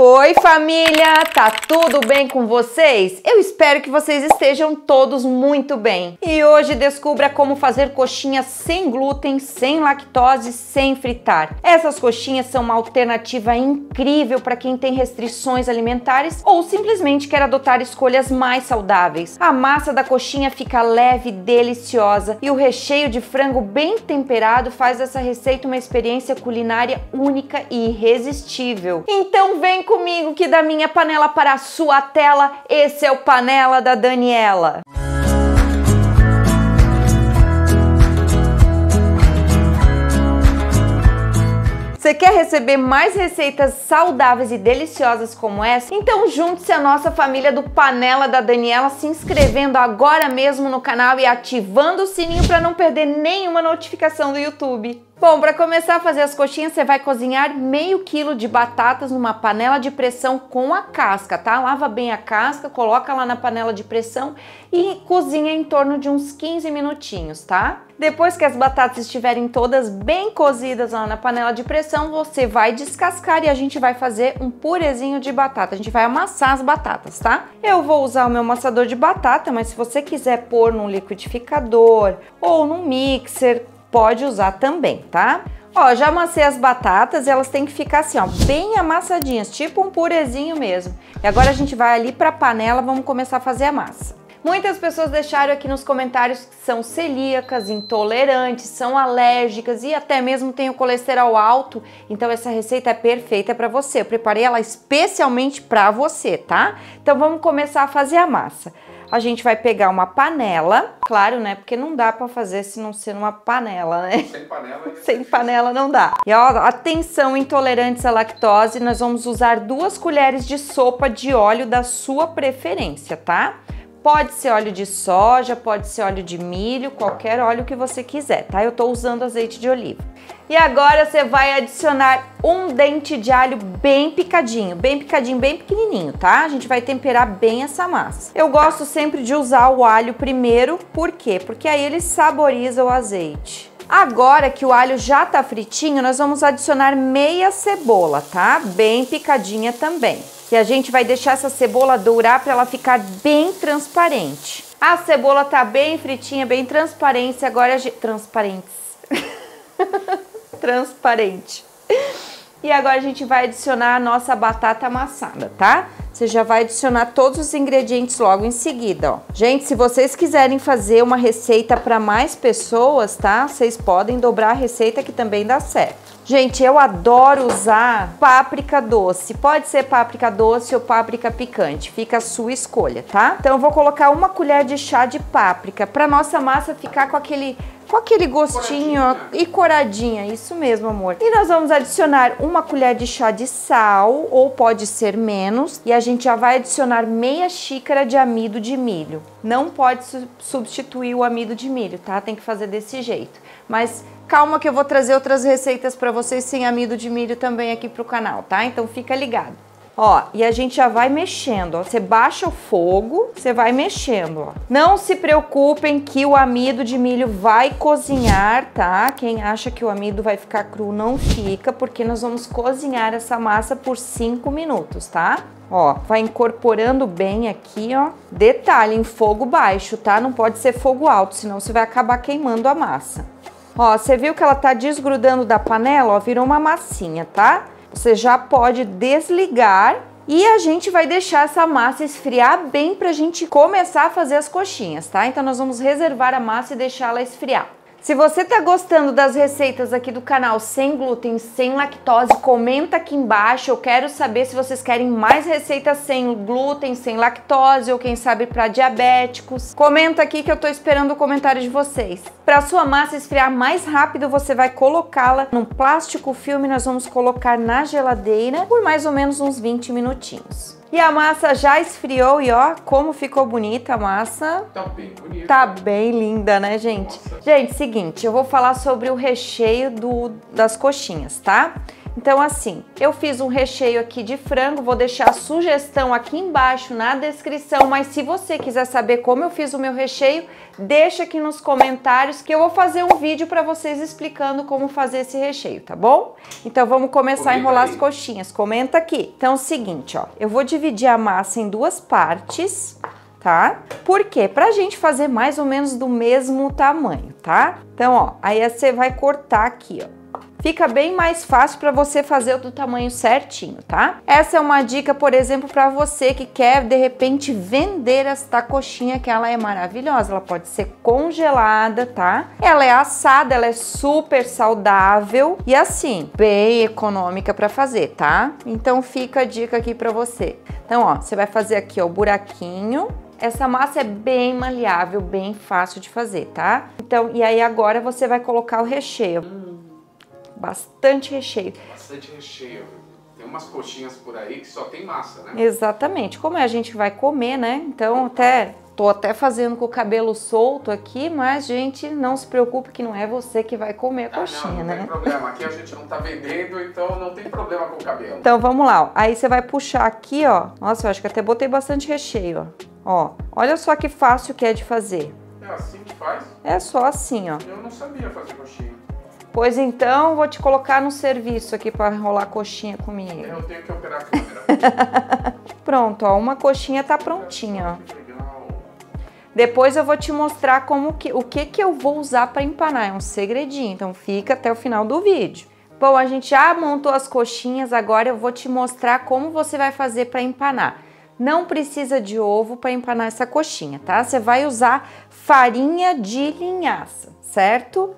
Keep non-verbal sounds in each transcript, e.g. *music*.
Oi, família! Tá tudo bem com vocês? Eu espero que vocês estejam todos muito bem. E hoje descubra como fazer coxinhas sem glúten, sem lactose, sem fritar. Essas coxinhas são uma alternativa incrível para quem tem restrições alimentares ou simplesmente quer adotar escolhas mais saudáveis. A massa da coxinha fica leve, deliciosa e o recheio de frango bem temperado faz dessa receita uma experiência culinária única e irresistível. Então vem comigo que da minha panela para a sua tela, esse é o Panela da Daniela. Você quer receber mais receitas saudáveis e deliciosas como essa? Então junte-se à nossa família do Panela da Daniela se inscrevendo agora mesmo no canal e ativando o sininho para não perder nenhuma notificação do YouTube. Bom, para começar a fazer as coxinhas, você vai cozinhar meio quilo de batatas numa panela de pressão com a casca, tá? Lava bem a casca, coloca lá na panela de pressão e cozinha em torno de uns 15 minutinhos, tá? Depois que as batatas estiverem todas bem cozidas lá na panela de pressão, você vai descascar e a gente vai fazer um purezinho de batata. A gente vai amassar as batatas, tá? Eu vou usar o meu amassador de batata, mas se você quiser pôr num liquidificador ou num mixer, pode usar também, tá? Ó, já amassei as batatas e elas têm que ficar assim, ó, bem amassadinhas, tipo um purezinho mesmo. E agora a gente vai ali para a panela, vamos começar a fazer a massa. Muitas pessoas deixaram aqui nos comentários que são celíacas, intolerantes, são alérgicas e até mesmo têm o colesterol alto, então essa receita é perfeita para você. Eu preparei ela especialmente para você, tá? Então vamos começar a fazer a massa a gente vai pegar uma panela, claro, né? Porque não dá para fazer se não ser uma panela, né? Sem panela, é *laughs* Sem panela não dá. E ó, atenção intolerantes à lactose, nós vamos usar duas colheres de sopa de óleo da sua preferência, tá? Pode ser óleo de soja, pode ser óleo de milho, qualquer óleo que você quiser, tá? Eu tô usando azeite de oliva. E agora você vai adicionar um dente de alho bem picadinho, bem picadinho, bem pequenininho, tá? A gente vai temperar bem essa massa. Eu gosto sempre de usar o alho primeiro, por quê? Porque aí ele saboriza o azeite. Agora que o alho já tá fritinho, nós vamos adicionar meia cebola, tá? Bem picadinha também. E a gente vai deixar essa cebola dourar para ela ficar bem transparente. A cebola tá bem fritinha, bem transparente, agora a gente... Transparentes. *laughs* transparente. E agora a gente vai adicionar a nossa batata amassada, tá? Você já vai adicionar todos os ingredientes logo em seguida, ó. Gente, se vocês quiserem fazer uma receita para mais pessoas, tá? Vocês podem dobrar a receita que também dá certo. Gente, eu adoro usar páprica doce. Pode ser páprica doce ou páprica picante, fica a sua escolha, tá? Então eu vou colocar uma colher de chá de páprica para nossa massa ficar com aquele com aquele gostinho Coradinha. e coradinha, isso mesmo, amor. E nós vamos adicionar uma colher de chá de sal, ou pode ser menos, e a gente já vai adicionar meia xícara de amido de milho. Não pode su- substituir o amido de milho, tá? Tem que fazer desse jeito. Mas calma que eu vou trazer outras receitas para vocês sem amido de milho também aqui pro canal, tá? Então fica ligado. Ó, e a gente já vai mexendo, ó. Você baixa o fogo, você vai mexendo, ó. Não se preocupem que o amido de milho vai cozinhar, tá? Quem acha que o amido vai ficar cru não fica, porque nós vamos cozinhar essa massa por 5 minutos, tá? Ó, vai incorporando bem aqui, ó. Detalhe, em fogo baixo, tá? Não pode ser fogo alto, senão você vai acabar queimando a massa. Ó, você viu que ela tá desgrudando da panela, ó, virou uma massinha, tá? Você já pode desligar e a gente vai deixar essa massa esfriar bem pra gente começar a fazer as coxinhas, tá? Então nós vamos reservar a massa e deixar ela esfriar. Se você tá gostando das receitas aqui do canal sem glúten, sem lactose, comenta aqui embaixo. Eu quero saber se vocês querem mais receitas sem glúten, sem lactose ou quem sabe para diabéticos. Comenta aqui que eu tô esperando o comentário de vocês. Para sua massa esfriar mais rápido, você vai colocá-la num plástico filme, nós vamos colocar na geladeira por mais ou menos uns 20 minutinhos. E a massa já esfriou e ó, como ficou bonita a massa. Tá bem bonito. Tá bem linda, né, gente? Nossa. Gente, seguinte, eu vou falar sobre o recheio do, das coxinhas, tá? Então, assim, eu fiz um recheio aqui de frango, vou deixar a sugestão aqui embaixo na descrição, mas se você quiser saber como eu fiz o meu recheio, deixa aqui nos comentários que eu vou fazer um vídeo para vocês explicando como fazer esse recheio, tá bom? Então, vamos começar Comenta a enrolar aí. as coxinhas. Comenta aqui. Então, é o seguinte, ó, eu vou dividir a massa em duas partes, tá? Por quê? Pra gente fazer mais ou menos do mesmo tamanho, tá? Então, ó, aí você vai cortar aqui, ó fica bem mais fácil para você fazer do tamanho certinho, tá? Essa é uma dica, por exemplo, para você que quer de repente vender esta coxinha que ela é maravilhosa. Ela pode ser congelada, tá? Ela é assada, ela é super saudável e assim, bem econômica para fazer, tá? Então fica a dica aqui para você. Então, ó, você vai fazer aqui ó, o buraquinho essa massa é bem maleável, bem fácil de fazer, tá? Então, e aí agora você vai colocar o recheio. Bastante recheio. Bastante recheio. Tem umas coxinhas por aí que só tem massa, né? Exatamente. Como é a gente vai comer, né? Então até tô até fazendo com o cabelo solto aqui, mas gente, não se preocupe que não é você que vai comer a coxinha, ah, não, não né? Não tem problema. Aqui a gente não tá vendendo, então não tem problema com o cabelo. Então vamos lá. Aí você vai puxar aqui, ó. Nossa, eu acho que até botei bastante recheio, ó. Ó, olha só que fácil que é de fazer. É assim que faz? É só assim, ó. Eu não sabia fazer coxinha. Pois então, vou te colocar no serviço aqui para enrolar coxinha comigo. Eu tenho que operar a *laughs* câmera. Pronto, ó, uma coxinha tá prontinha, ó. Depois eu vou te mostrar como que, o que que eu vou usar para empanar, é um segredinho, então fica até o final do vídeo. Bom, a gente já montou as coxinhas, agora eu vou te mostrar como você vai fazer para empanar. Não precisa de ovo para empanar essa coxinha, tá? Você vai usar farinha de linhaça, certo?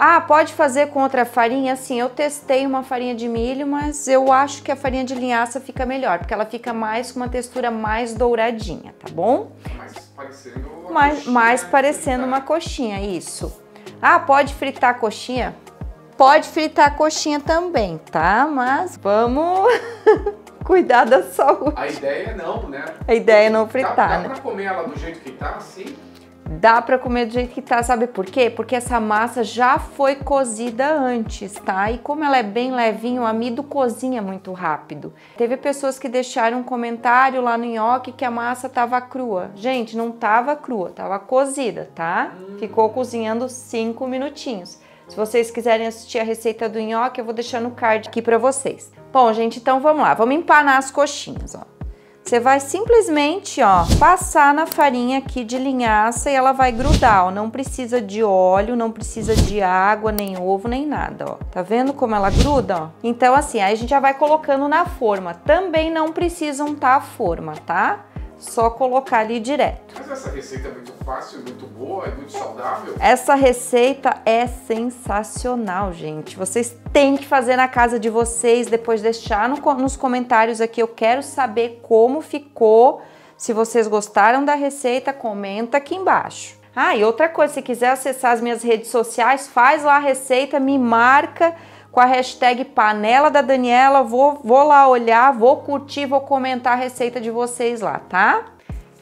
Ah, pode fazer com outra farinha? Assim, eu testei uma farinha de milho, mas eu acho que a farinha de linhaça fica melhor, porque ela fica mais com uma textura mais douradinha, tá bom? Mais parecendo uma mais, coxinha. Mais parecendo uma coxinha, isso. Ah, pode fritar a coxinha? Pode fritar a coxinha também, tá? Mas vamos *laughs* cuidar da saúde. A ideia é não, né? A ideia é não fritar, dá, dá né? Dá pra comer ela do jeito que tá, assim? Dá para comer do jeito que tá, sabe por quê? Porque essa massa já foi cozida antes, tá? E como ela é bem levinho, o amido cozinha muito rápido. Teve pessoas que deixaram um comentário lá no nhoque que a massa tava crua. Gente, não tava crua, tava cozida, tá? Ficou cozinhando 5 minutinhos. Se vocês quiserem assistir a receita do nhoque, eu vou deixar no card aqui para vocês. Bom, gente, então vamos lá. Vamos empanar as coxinhas, ó. Você vai simplesmente, ó, passar na farinha aqui de linhaça e ela vai grudar, ó. Não precisa de óleo, não precisa de água, nem ovo, nem nada, ó. Tá vendo como ela gruda, ó? Então, assim, aí a gente já vai colocando na forma. Também não precisa untar a forma, tá? Só colocar ali direto. Mas essa receita é muito fácil, muito boa, é muito saudável. Essa receita é sensacional, gente. Vocês têm que fazer na casa de vocês, depois deixar no, nos comentários aqui. Eu quero saber como ficou. Se vocês gostaram da receita, comenta aqui embaixo. Ah, e outra coisa, se quiser acessar as minhas redes sociais, faz lá a receita, me marca com a hashtag Panela da Daniela. Vou, vou lá olhar, vou curtir, vou comentar a receita de vocês lá, tá?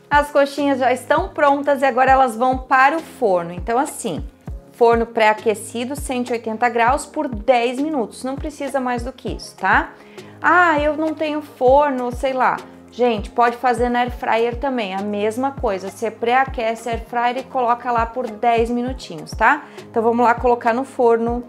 As coxinhas já estão prontas e agora elas vão para o forno. Então, assim, forno pré-aquecido, 180 graus por 10 minutos. Não precisa mais do que isso, tá? Ah, eu não tenho forno, sei lá. Gente, pode fazer na air fryer também, a mesma coisa. Você pré-aquece a air fryer e coloca lá por 10 minutinhos, tá? Então vamos lá colocar no forno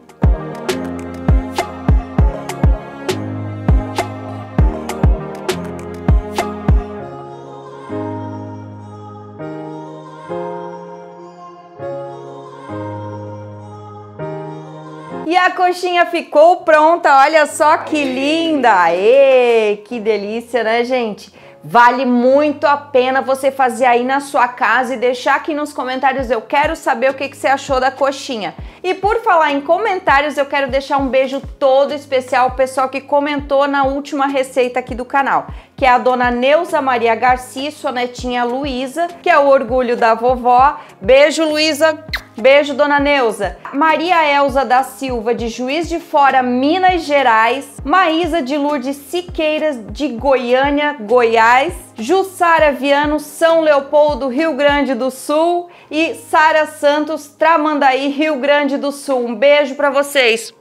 a coxinha ficou pronta, olha só que linda! Ê, que delícia, né, gente? Vale muito a pena você fazer aí na sua casa e deixar aqui nos comentários. Eu quero saber o que, que você achou da coxinha. E por falar em comentários, eu quero deixar um beijo todo especial ao pessoal que comentou na última receita aqui do canal, que é a dona Neuza Maria Garcia sua netinha Luísa, que é o orgulho da vovó. Beijo, Luísa! Beijo, dona Neuza. Maria Elza da Silva, de Juiz de Fora, Minas Gerais. Maísa de Lourdes Siqueiras, de Goiânia, Goiás. Jussara Viano, São Leopoldo, Rio Grande do Sul. E Sara Santos, Tramandaí, Rio Grande do Sul. Um beijo para vocês.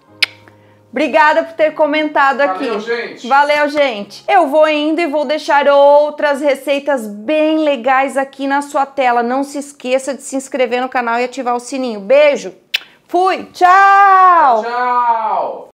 Obrigada por ter comentado Valeu, aqui. gente. Valeu, gente. Eu vou indo e vou deixar outras receitas bem legais aqui na sua tela. Não se esqueça de se inscrever no canal e ativar o sininho. Beijo. Fui. Tchau. Tchau.